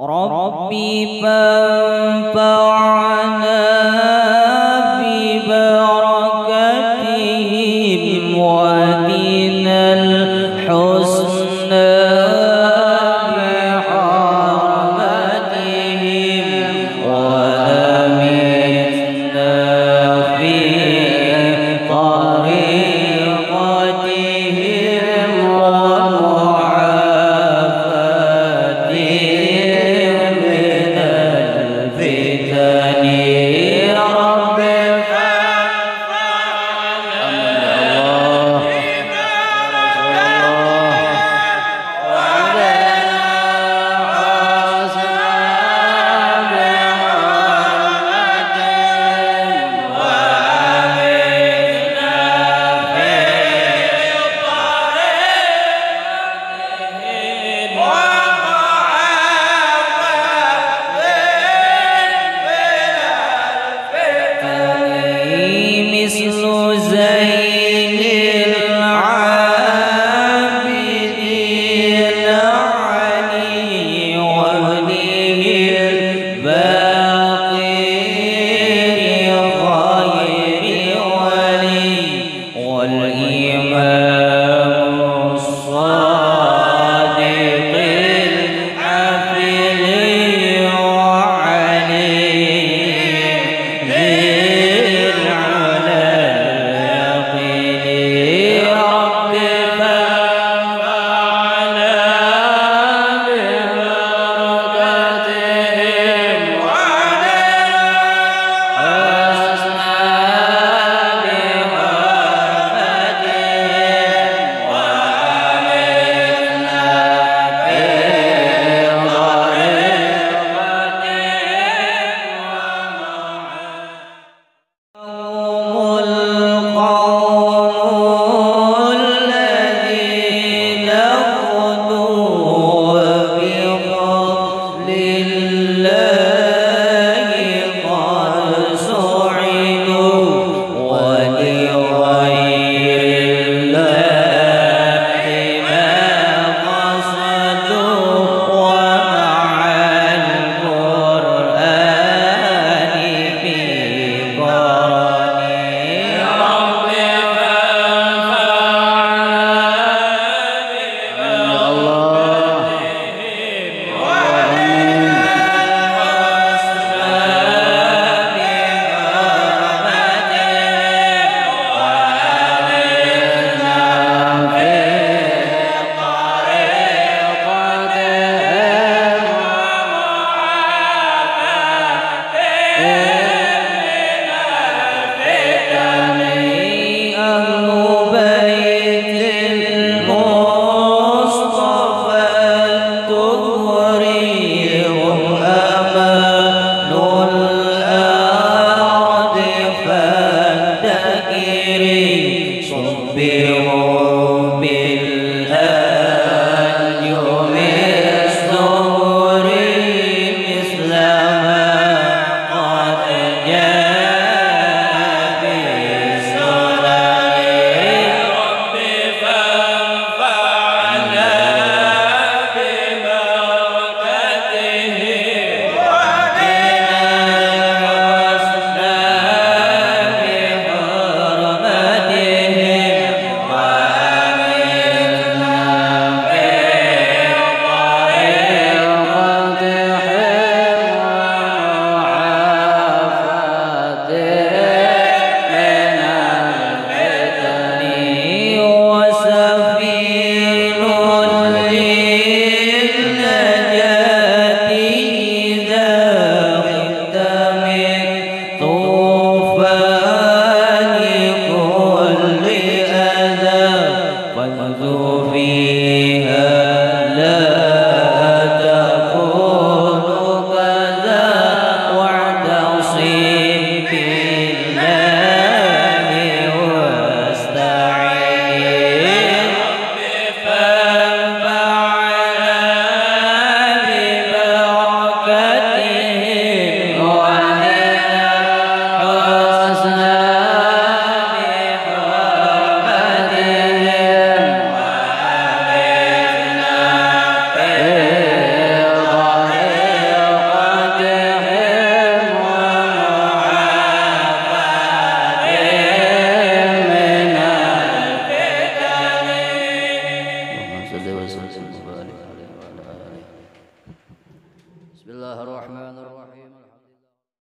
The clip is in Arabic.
ربي فانفعني